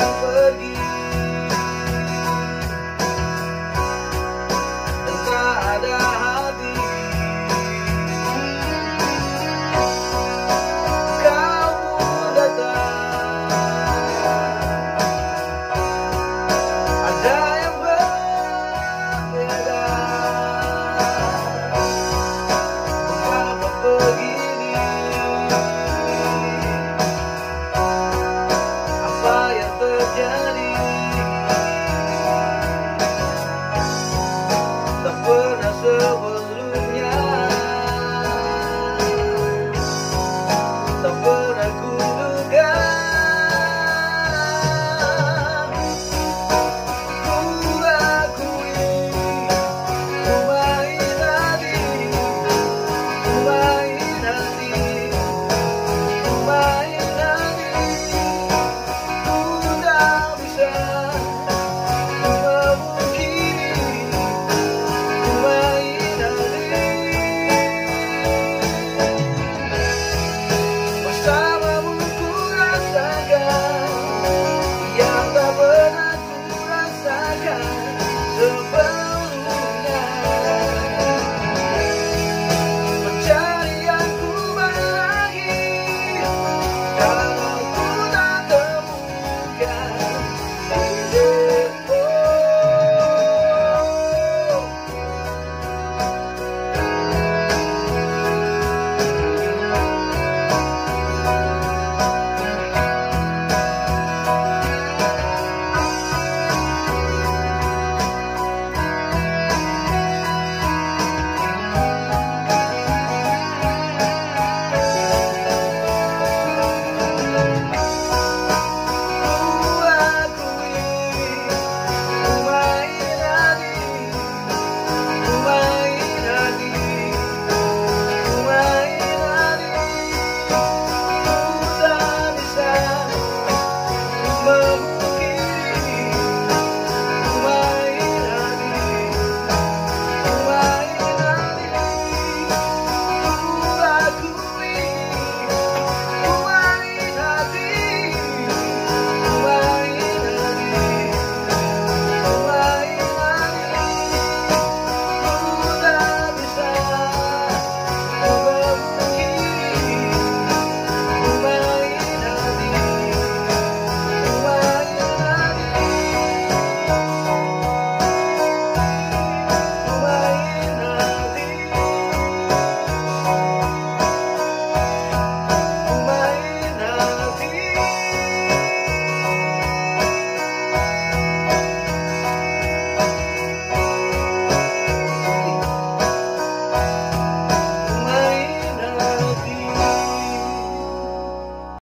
not worthy.